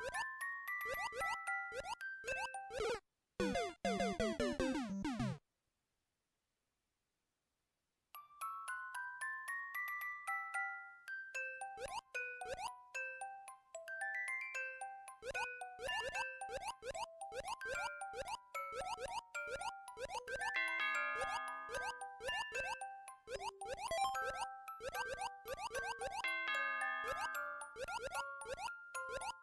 What? you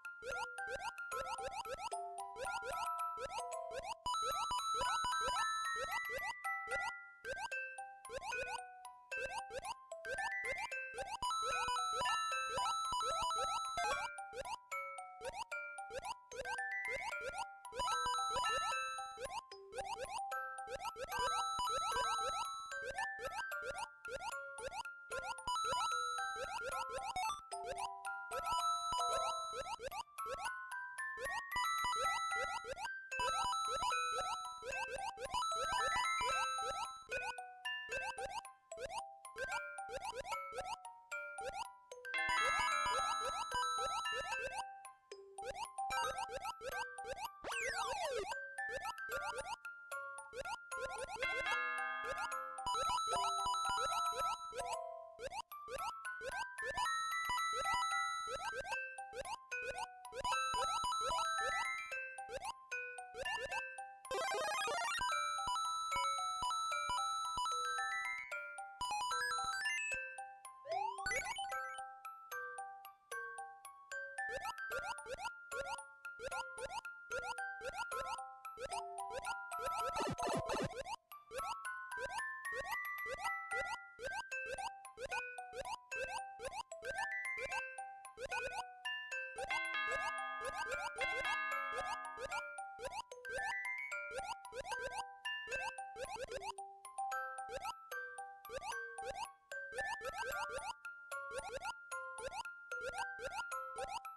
you What?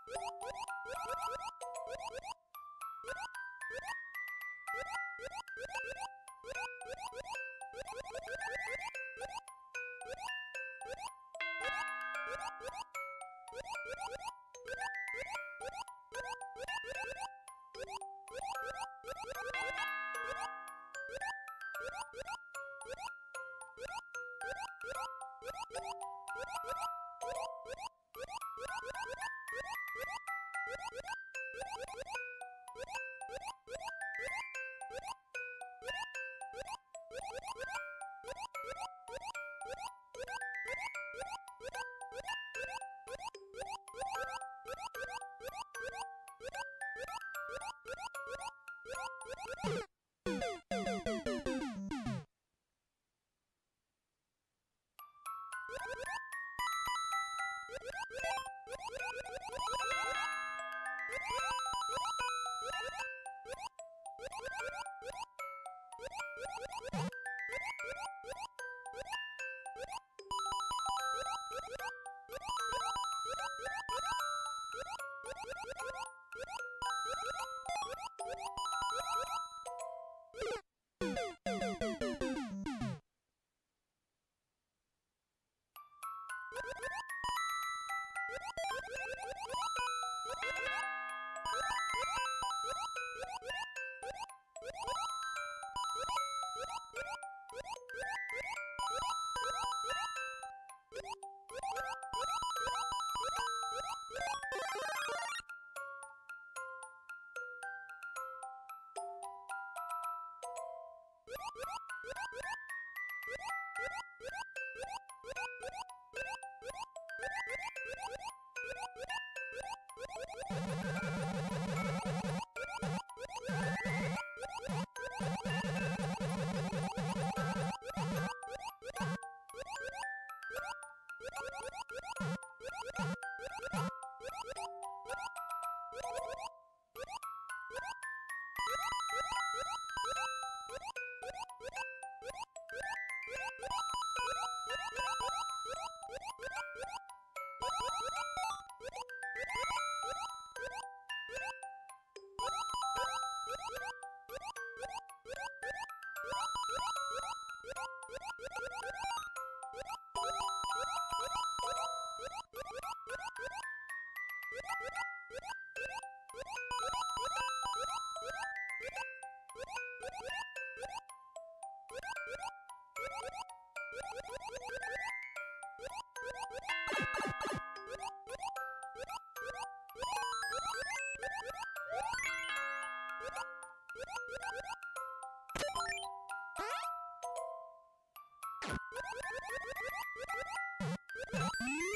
What? you you Bye. You you